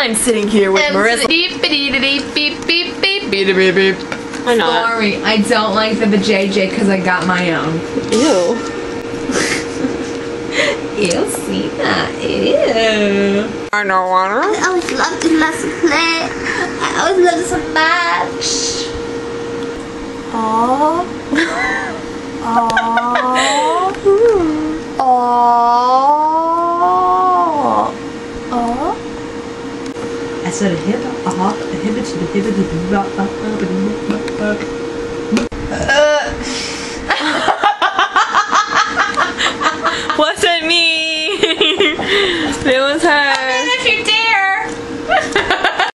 I'm sitting here with Marissa. beep, beep, beep, beep, beep, beep, beep, beep, beep. Why not? Sorry, I don't like the JJ because I got my own. Ew. Ew, see that? Ew. I don't wanna. I always loved this lesson play. I always loved it so much. Aww. Aww. I said a hip, a hop, a hibbit, the hibbit, the bop, bop, bop, and bop, bop. Wasn't me. it was her.